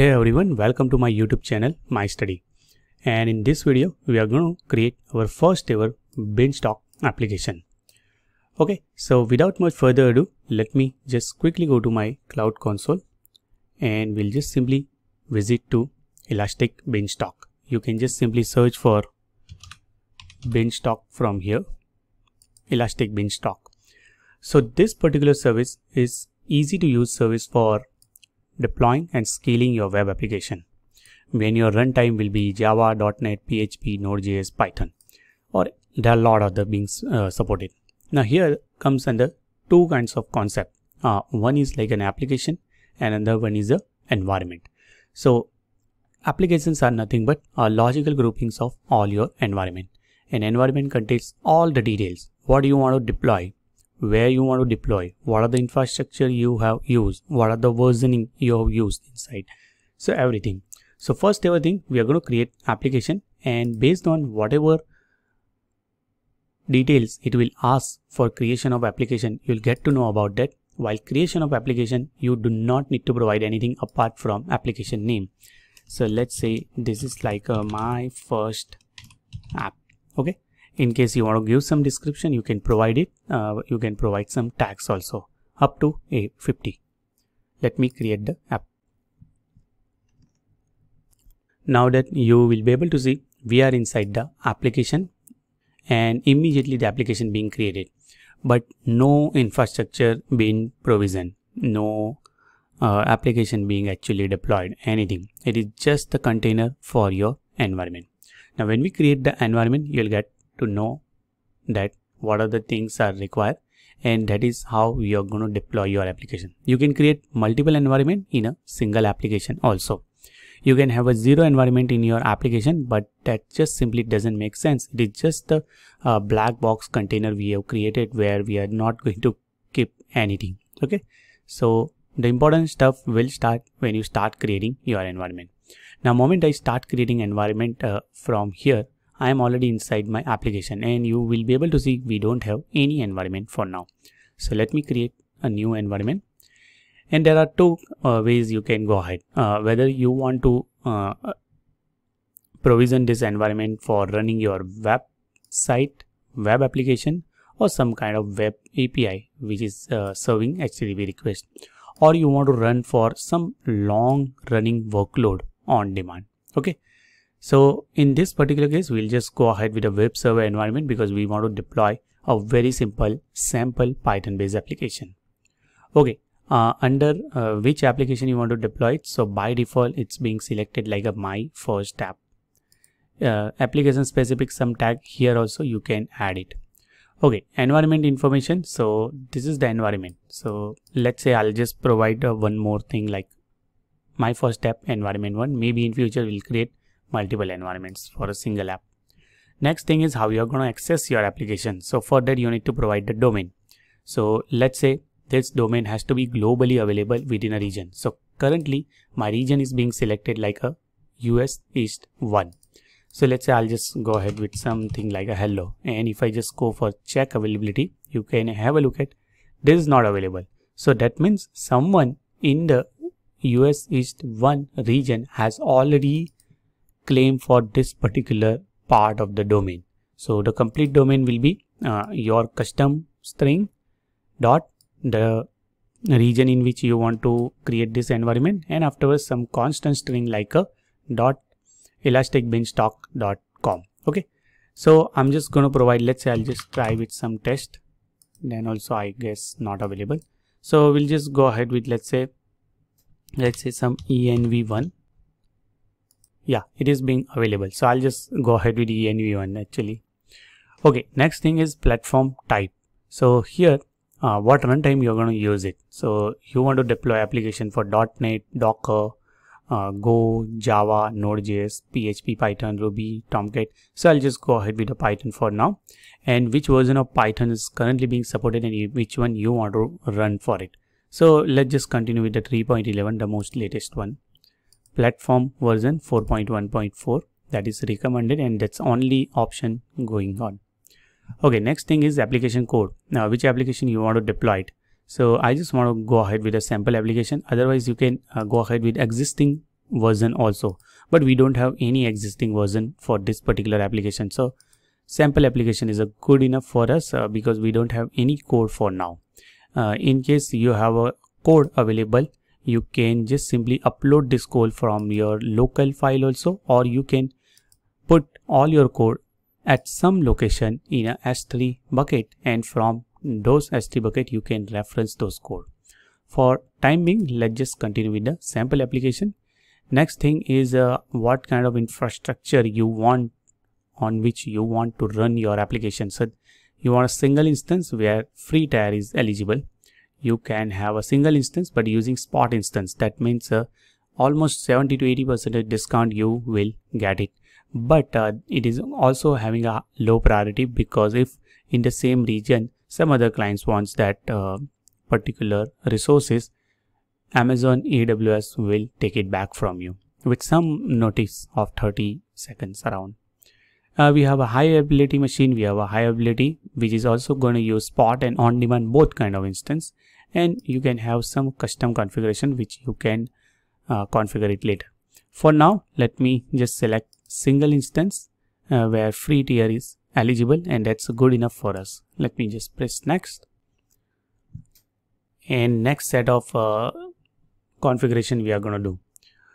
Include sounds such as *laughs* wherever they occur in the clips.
Hey everyone, welcome to my YouTube channel, My Study. And in this video, we are going to create our first ever Beanstalk application. Okay, so without much further ado, let me just quickly go to my Cloud Console and we'll just simply visit to Elastic Beanstalk. You can just simply search for Beanstalk from here, Elastic Beanstalk. So this particular service is easy to use service for deploying and scaling your web application. When your runtime will be Java, .NET, PHP, Node.js, Python, or there are a lot of other being uh, supported. Now here comes under two kinds of concept. Uh, one is like an application and another one is the environment. So applications are nothing but uh, logical groupings of all your environment. An environment contains all the details. What do you want to deploy? Where you want to deploy, what are the infrastructure you have used, what are the versioning you have used inside. So everything. So first everything we are going to create application and based on whatever details it will ask for creation of application, you'll get to know about that. While creation of application, you do not need to provide anything apart from application name. So let's say this is like uh, my first app. Okay in case you want to give some description you can provide it uh, you can provide some tags also up to a 50 let me create the app. Now that you will be able to see we are inside the application and immediately the application being created. But no infrastructure being provisioned no uh, application being actually deployed anything. It is just the container for your environment. Now when we create the environment you'll get to know that what are the things are required and that is how you are going to deploy your application. You can create multiple environment in a single application also. You can have a zero environment in your application, but that just simply doesn't make sense. It is just the uh, black box container we have created where we are not *laughs* going to keep anything. Okay. So the important stuff will start when you start creating your environment. Now, moment I start creating environment uh, from here, I am already inside my application and you will be able to see we don't have any environment for now. So let me create a new environment. And there are two uh, ways you can go ahead. Uh, whether you want to uh, provision this environment for running your website web application or some kind of web API which is uh, serving HTTP request. Or you want to run for some long running workload on demand. Okay so in this particular case, we'll just go ahead with a web server environment because we want to deploy a very simple sample Python based application. Okay, uh, under uh, which application you want to deploy it. So by default, it's being selected like a my first app. Uh, application specific some tag here also you can add it. Okay, environment information. So this is the environment. So let's say I'll just provide uh, one more thing like my first app environment one. Maybe in future we'll create multiple environments for a single app. Next thing is how you're going to access your application. So for that you need to provide the domain. So let's say this domain has to be globally available within a region. So currently my region is being selected like a US East 1. So let's say I'll just go ahead with something like a hello. And if I just go for check availability, you can have a look at this is not available. So that means someone in the US East 1 region has already claim for this particular part of the domain. So the complete domain will be uh, your custom string dot the region in which you want to create this environment and afterwards some constant string like a dot elasticbeanstalk.com okay? So i'm just going to provide let's say i'll just try with some test then also i guess not available. So we'll just go ahead with let's say let's say some env1 yeah it is being available. So i'll just go ahead with the env1 actually. Okay next thing is platform type. So here uh, what runtime you're going to use it. So you want to deploy application for. net docker uh, go java node.js php python ruby tomcat. So i'll just go ahead with the python for now. And which version of python is currently being supported and which one you want to run for it. So let's just continue with the 3.11 the most latest one platform version 4.1.4 that is recommended and that's only option going on. Okay next thing is application code. Now which application you want to deploy it? So i just want to go ahead with a sample application. Otherwise you can uh, go ahead with existing version also. But we don't have any existing version for this particular application. So sample application is a good enough for us uh, because we don't have any code for now. Uh, in case you have a code available you can just simply upload this code from your local file also or you can put all your code at some location in a S3 bucket and from those S3 bucket you can reference those code. For time being, let's just continue with the sample application. Next thing is uh, what kind of infrastructure you want on which you want to run your application. So you want a single instance where free tier is eligible. You can have a single instance but using spot instance. That means uh, almost 70 to 80 percent discount you will get it but uh, it is also having a low priority because if in the same region some other clients wants that uh, particular resources amazon aws will take it back from you with some notice of 30 seconds around uh, we have a high availability machine we have a high availability which is also going to use spot and on demand both kind of instance and you can have some custom configuration which you can uh, configure it later for now let me just select single instance uh, where free tier is eligible and that's good enough for us. Let me just press next. And next set of uh, configuration we are going to do.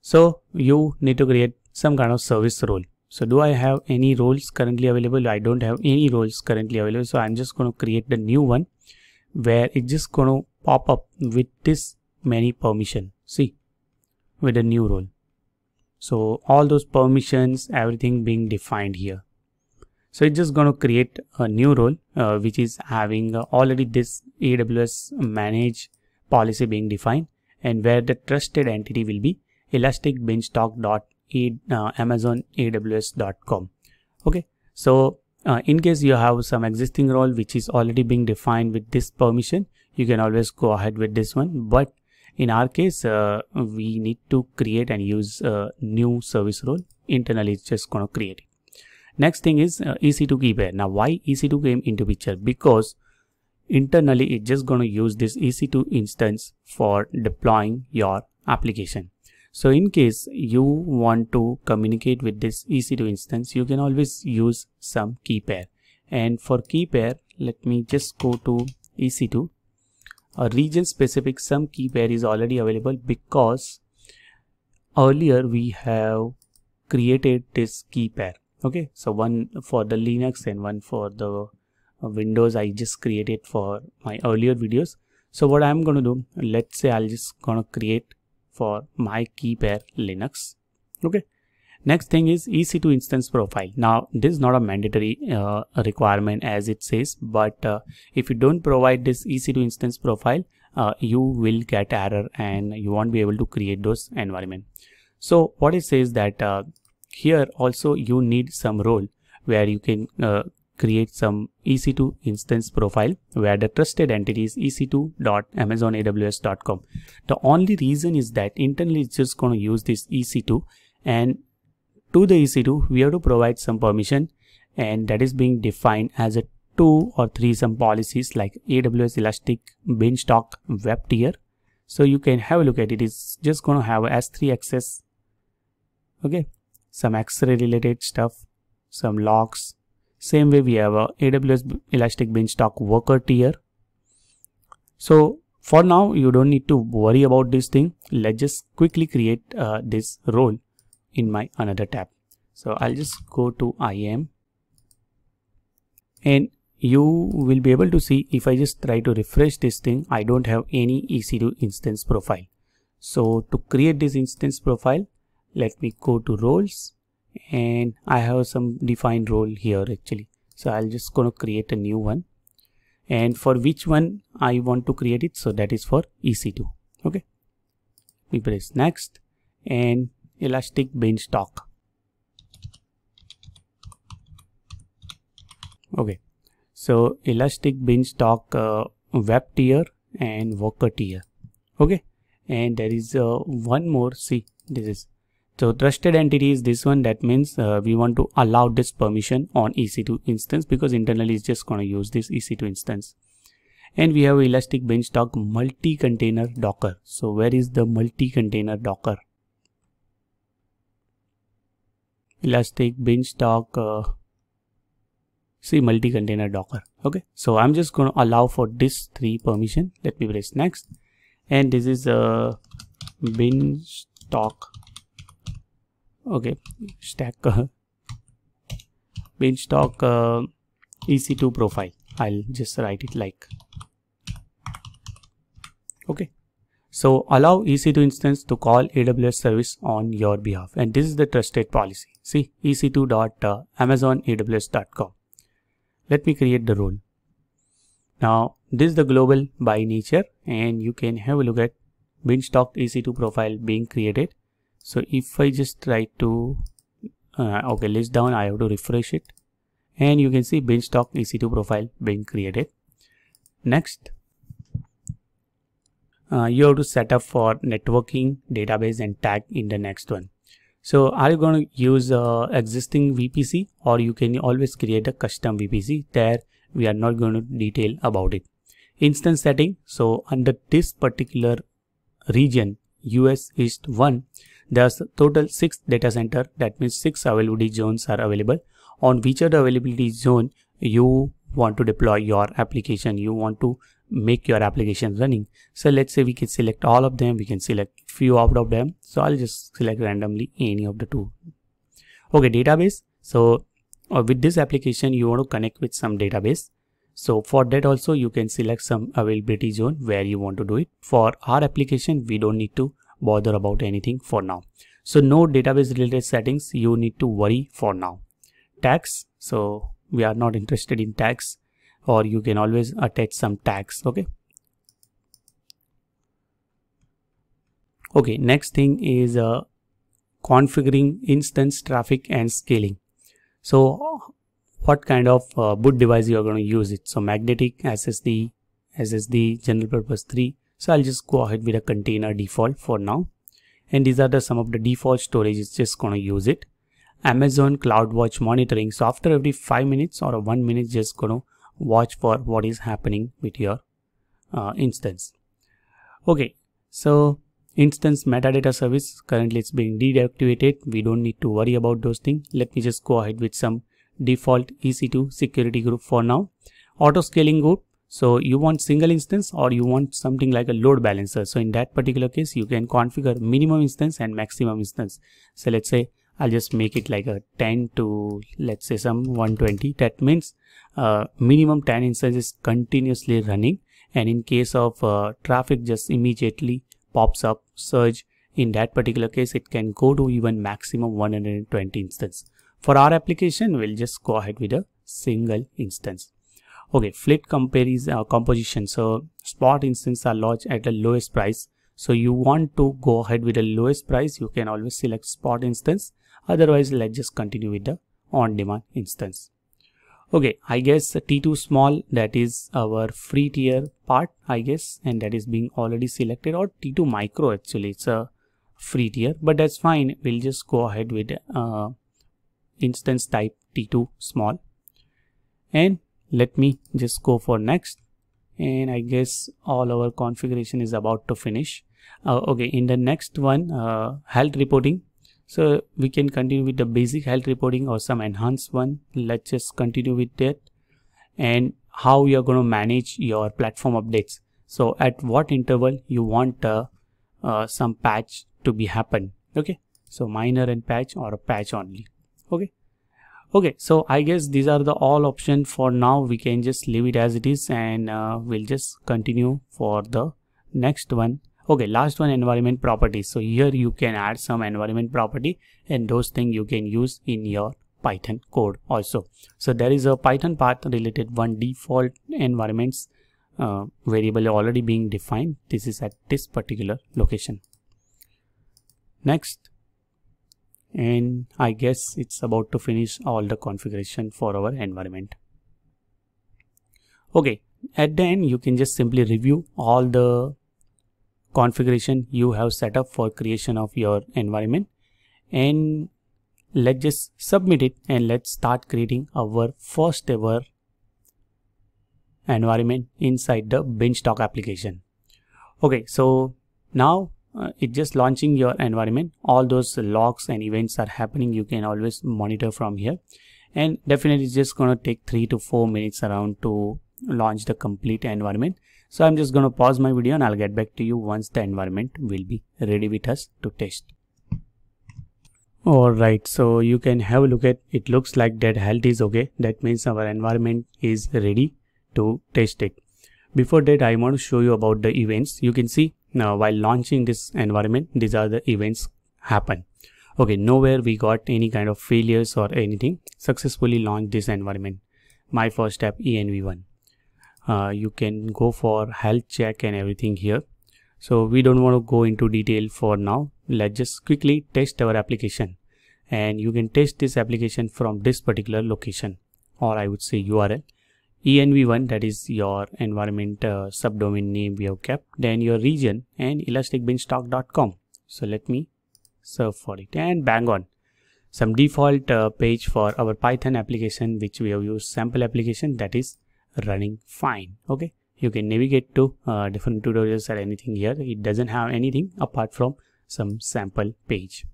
So you need to create some kind of service role. So do I have any roles currently available? I don't have any roles currently available. So I'm just going to create the new one where it's just going to pop up with this many permission. See, with a new role. So all those permissions, everything being defined here. So it's just going to create a new role, uh, which is having uh, already this AWS manage policy being defined and where the trusted entity will be elastic uh, amazon aws.com. Okay. So uh, in case you have some existing role which is already being defined with this permission, you can always go ahead with this one. But in our case uh, we need to create and use a new service role internally it's just going to create it next thing is uh, ec2 key pair now why ec2 came into picture because internally it's just going to use this ec2 instance for deploying your application so in case you want to communicate with this ec2 instance you can always use some key pair. And for key pair let me just go to ec2 a region specific some key pair is already available because earlier we have created this key pair. Okay? So one for the linux and one for the windows. I just created for my earlier videos. So what i'm going to do let's say i'll just gonna create for my key pair linux okay Next thing is EC2 instance profile. Now this is not a mandatory uh, requirement as it says, but uh, if you don't provide this EC2 instance profile, uh, you will get error and you won't be able to create those environment. So what it says that uh, here also you need some role where you can uh, create some EC2 instance profile where the trusted entity is ec2.amazonaws.com. The only reason is that internally it's just going to use this EC2 and to the EC2, we have to provide some permission and that is being defined as a two or three some policies like AWS Elastic Beanstalk Web Tier. So you can have a look at it. It's just going to have S3 access. Okay. Some X-ray related stuff, some logs. Same way we have a AWS Elastic Beanstalk Worker Tier. So for now, you don't need to worry about this thing. Let's just quickly create uh, this role in my another tab so i'll just go to IAM and you will be able to see if i just try to refresh this thing i don't have any ec2 instance profile so to create this instance profile let me go to roles and i have some defined role here actually. So i'll just gonna create a new one. And for which one i want to create it? So that is for ec2 okay. We press next and elastic beanstalk okay. So elastic beanstalk uh, web tier and worker tier. Okay. And there is uh, one more. See this is so trusted entity is this one. That means uh, we want to allow this permission on ec2 instance because internally it's just going to use this ec2 instance. And we have elastic beanstalk multi-container docker. So where is the multi-container docker? Let's take uh, see multi-container docker. Okay. So i'm just going to allow for this three permission. Let me press next. And this is a uh, beanstalk okay stack uh, beanstalk uh, ec2 profile i'll just write it like okay so allow EC2 instance to call AWS service on your behalf. And this is the trusted policy. See ec2.amazonaws.com. Let me create the role. Now this is the global by nature and you can have a look at beanstalk EC2 profile being created. So if I just try to, uh, okay, list down, I have to refresh it and you can see beanstalk EC2 profile being created. Next, uh, you have to set up for networking, database and tag in the next one. So are you going to use uh, existing VPC or you can always create a custom VPC there we are not going to detail about it. Instance setting. So under this particular region US East 1 there's total 6 data center that means 6 availability zones are available. On which whichever availability zone you want to deploy your application you want to make your application running? So let's say we can select all of them we can select few out of them. So i'll just select randomly any of the two. Okay database. So uh, with this application you want to connect with some database. So for that also you can select some availability zone where you want to do it. For our application we don't need to bother about anything for now. So no database related settings you need to worry for now. Tags so we are not interested in tags or you can always attach some tags okay? Okay next thing is uh, configuring instance traffic and scaling. So what kind of uh, boot device you are going to use it? So magnetic ssd ssd general purpose 3 so i'll just go ahead with a container default for now. And these are the some of the default storage. It's just going to use it. Amazon cloudwatch monitoring. So after every five minutes or one minute just going to watch for what is happening with your uh, instance. Okay. So instance metadata service currently it's being deactivated. We don't need to worry about those things. Let me just go ahead with some default ec2 security group for now. Auto scaling group so you want single instance or you want something like a load balancer? So in that particular case you can configure minimum instance and maximum instance. So let's say I'll just make it like a 10 to let's say some 120 that means uh, minimum 10 instances continuously running. And in case of uh, traffic just immediately pops up surge in that particular case it can go to even maximum 120 instance for our application we'll just go ahead with a single instance okay fleet comparison uh, composition. So spot instances are launched at the lowest price. So you want to go ahead with the lowest price you can always select spot instance. Otherwise let's just continue with the on-demand instance. Okay i guess t2 small that is our free tier part i guess and that is being already selected or t2 micro actually it's a free tier but that's fine. We'll just go ahead with uh, instance type t2 small. And let me just go for next. And i guess all our configuration is about to finish. Uh, okay in the next one uh, health reporting. So we can continue with the basic health reporting or some enhanced one. Let's just continue with that. And how you're going to manage your platform updates. So at what interval you want uh, uh, some patch to be happen. Okay? So minor and patch or a patch only. Okay okay so i guess these are the all option for now. We can just leave it as it is and uh, we'll just continue for the next one. Okay last one environment properties so here you can add some environment property and those things you can use in your python code also. So there is a python path related one default environments uh, variable already being defined. This is at this particular location. Next and i guess it's about to finish all the configuration for our environment. Okay at the end you can just simply review all the configuration you have set up for creation of your environment. And let's just submit it and let's start creating our first ever environment inside the beanstalk application. Okay so now uh, just launching your environment all those logs and events are happening you can always monitor from here and definitely it's just going to take three to four minutes around to launch the complete environment so i'm just going to pause my video and i'll get back to you once the environment will be ready with us to test Alright, so you can have a look at it looks like that health is okay. That means our environment is ready to test it. Before that, I want to show you about the events. You can see now while launching this environment, these are the events happen. Okay, nowhere we got any kind of failures or anything. Successfully launched this environment. My first step env1. Uh, you can go for health check and everything here. So we don't want to go into detail for now. Let's just quickly test our application and you can test this application from this particular location or I would say URL env1 that is your environment uh, subdomain name we have kept then your region and elasticbeanstalk.com so let me search for it and bang on. Some default uh, page for our python application which we have used sample application that is running fine okay? You can navigate to uh, different tutorials or anything here. It doesn't have anything apart from some sample page.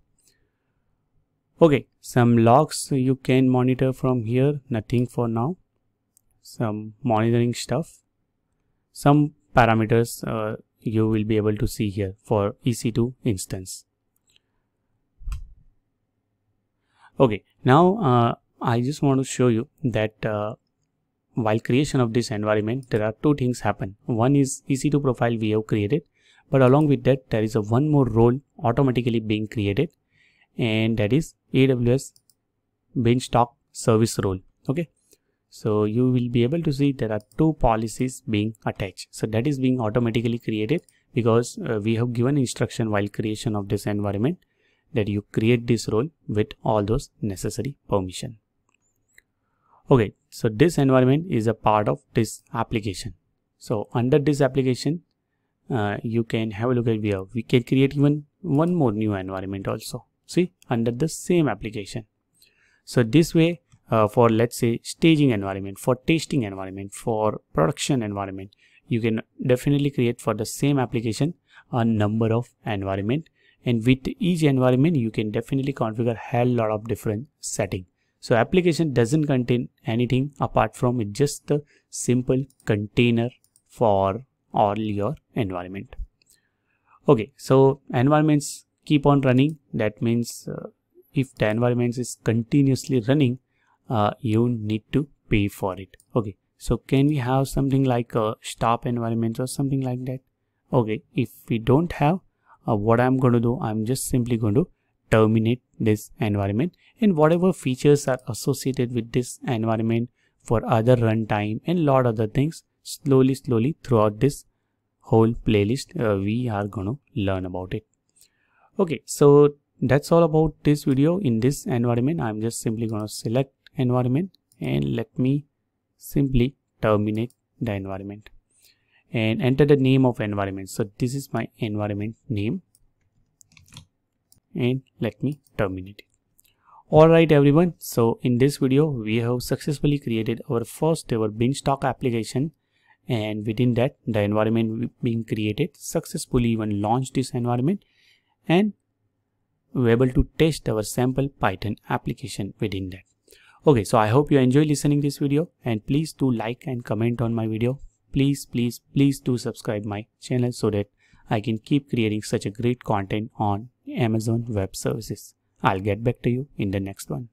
Okay some logs you can monitor from here. Nothing for now some monitoring stuff. Some parameters uh, you will be able to see here for EC2 instance. Okay now uh, I just want to show you that uh, while creation of this environment there are two things happen. One is EC2 profile we have created but along with that there is a one more role automatically being created and that is AWS Beanstalk service role. Okay so you will be able to see there are two policies being attached. So that is being automatically created because uh, we have given instruction while creation of this environment that you create this role with all those necessary permission. Okay so this environment is a part of this application. So under this application uh, you can have a look at here. We can create even one more new environment also. See under the same application. So this way uh, for let's say staging environment for testing environment for production environment you can definitely create for the same application a number of environment. And with each environment you can definitely configure hell lot of different setting. So application doesn't contain anything apart from just the simple container for all your environment. Okay so environments keep on running. That means uh, if the environment is continuously running uh, you need to pay for it. Okay. So can we have something like a stop environment or something like that? Okay. If we don't have uh, what i'm going to do i'm just simply going to terminate this environment and whatever features are associated with this environment for other runtime and lot other things slowly slowly throughout this whole playlist uh, we are going to learn about it. Okay. So that's all about this video. In this environment i'm just simply going to select environment and let me simply terminate the environment and enter the name of environment. So this is my environment name and let me terminate it. Alright everyone. So in this video we have successfully created our first ever beanstalk application and within that the environment being created successfully even launched this environment and we're able to test our sample python application within that okay so i hope you enjoy listening this video and please do like and comment on my video. Please please please do subscribe my channel so that i can keep creating such a great content on amazon web services. I'll get back to you in the next one